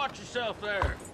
Watch yourself there.